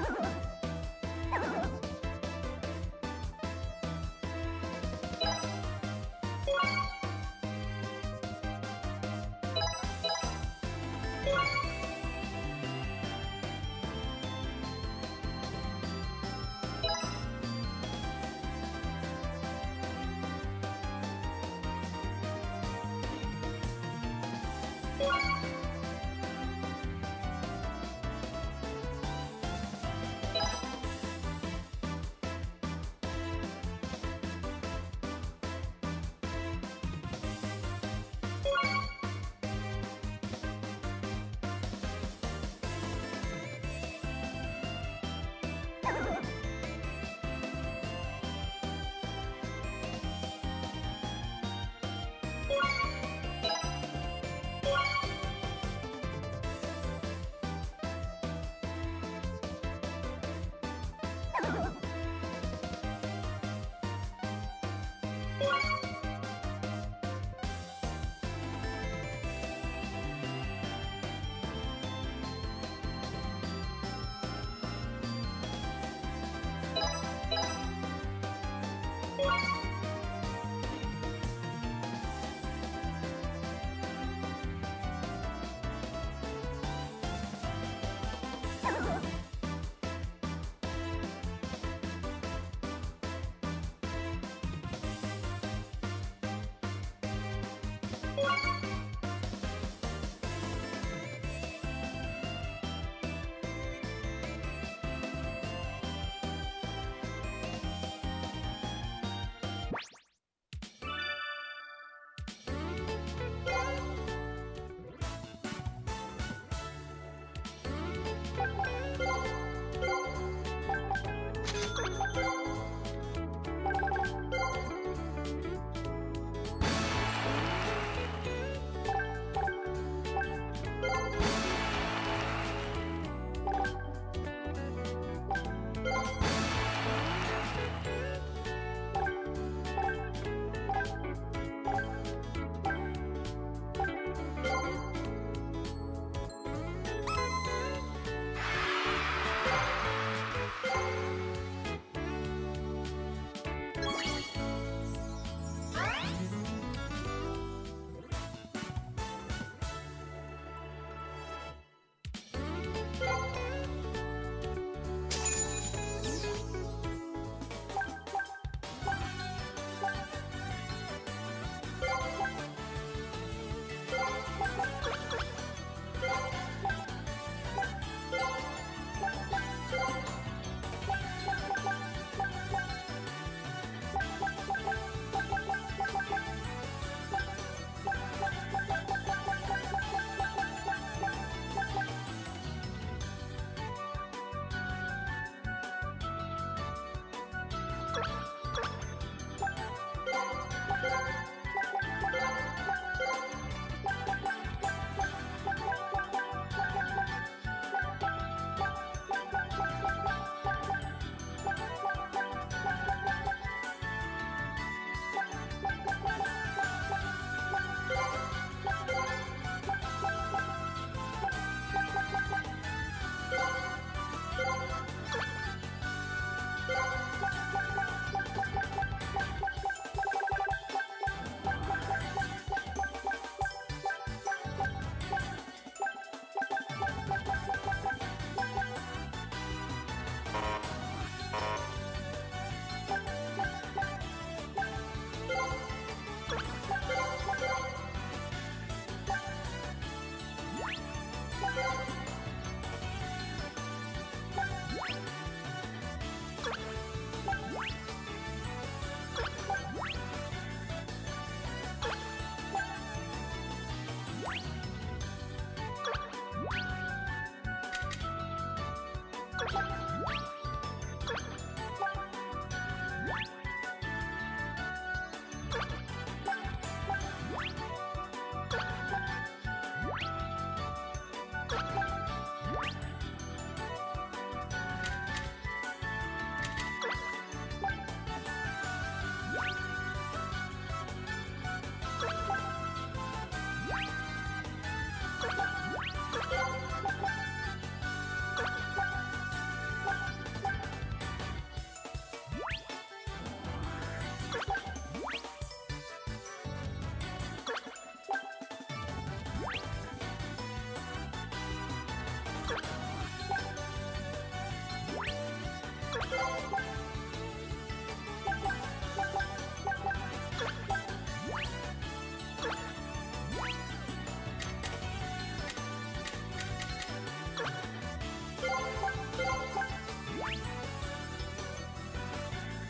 ハハハハ!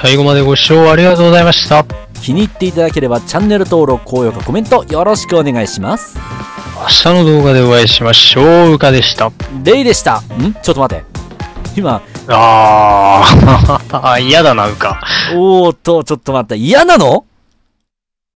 最後までご視聴ありがとうございました。気に入っていただければチャンネル登録、高評価、コメントよろしくお願いします。明日の動画でお会いしましょう。うかでした。レイでした。ん？ちょっと待って。今、あー、嫌だな、うか。おーっと、ちょっと待った。嫌なの？